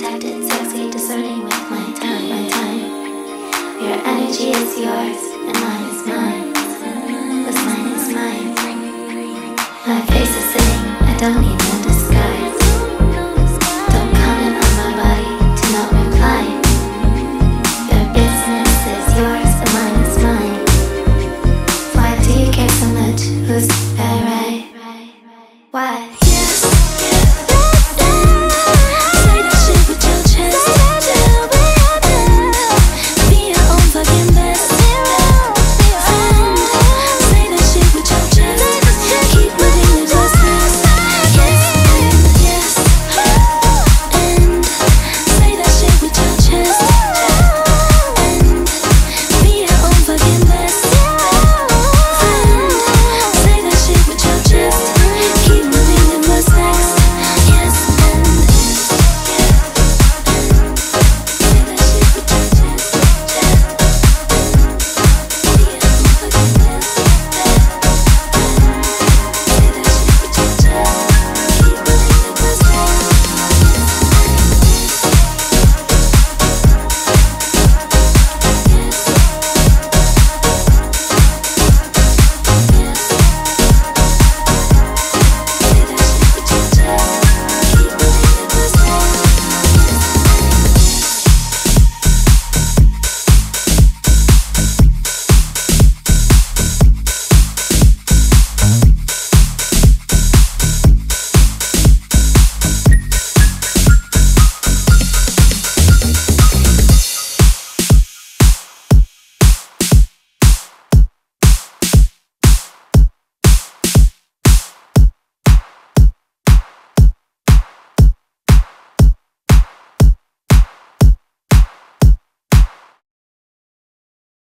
protected, sexy, discerning with my time, my time. Your energy is yours, and mine is mine. Cause mine is mine. My face is saying I don't even